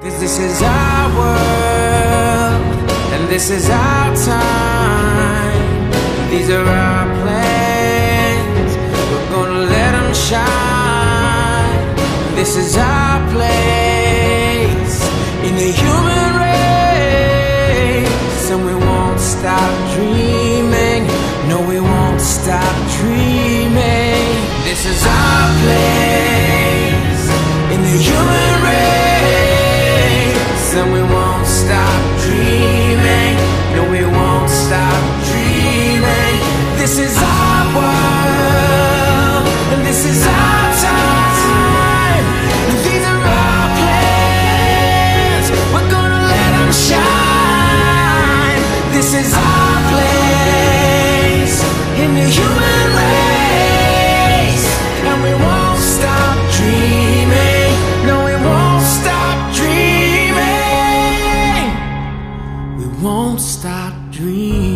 Cause this is our world, and this is our time. These are our plans, we're gonna let them shine. This is our place in the human race, and we won't stop dreaming. No, we won't stop dreaming. Won't stop dreaming.